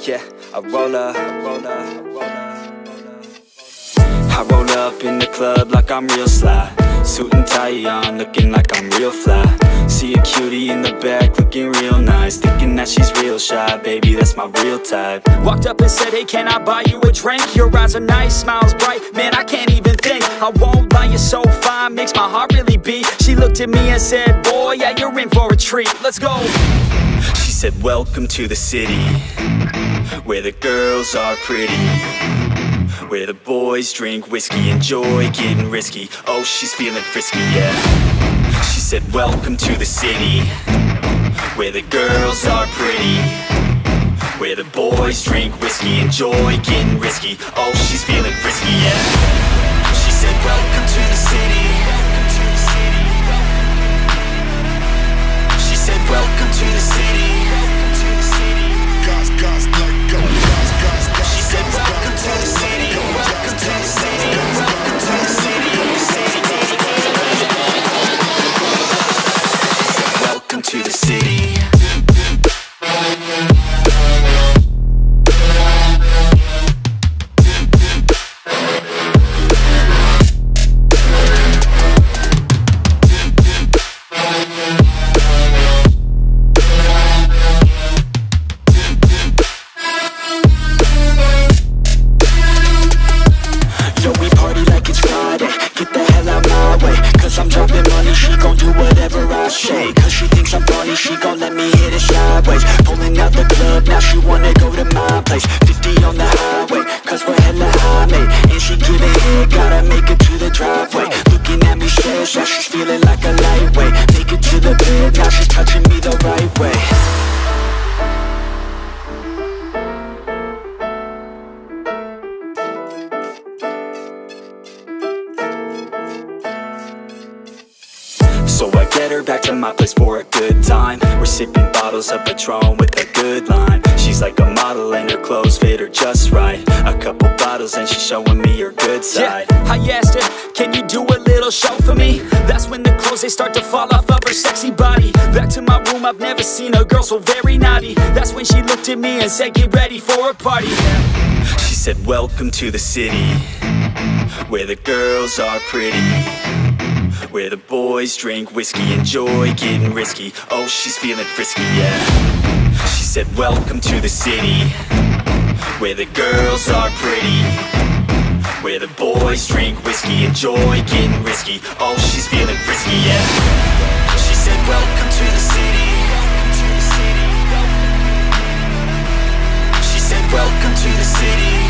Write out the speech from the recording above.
Yeah, I roll up, I roll up, I roll up, I roll up. In the club like I'm real sly. Suit and tie on, looking like I'm real fly. See a cutie in the back, looking real nice. Thinking that she's real shy, baby, that's my real type. Walked up and said, hey, can I buy you a drink? Your eyes are nice, smiles bright, man, I can't even think. I won't lie, you're so fine, makes my heart really beat. She looked at me and said, boy, yeah, you're in for a treat, let's go said, welcome to the city Where the girls are pretty where the boys drink whiskey, enjoy getting risky. Oh, she's feeling frisky, yeah. She said, welcome to the city Where the girls are pretty Where the boys drink whiskey, enjoy getting risky. Oh, she's feeling frisky, yeah. She said, welcome to the city That she's feeling like a lightweight. Make it to the bed Now she's touching me the right way. So I get her back to my place for a good time. We're sipping bottles of Patron with a good line. She's like a model and her clothes fit her just right. A couple bottles and she's showing me her good side. Yeah, I asked her, show for me? That's when the clothes, they start to fall off of her sexy body. Back to my room, I've never seen a girl so very naughty. That's when she looked at me and said, get ready for a party. She said, welcome to the city Where the girls are pretty Where the boys drink whiskey Enjoy getting risky. Oh, she's feeling frisky, yeah. She said, welcome to the city Where the girls are pretty where the boys drink whiskey Enjoy getting risky, oh she's feeling frisky, yeah. She said welcome to the city. She said welcome to the city.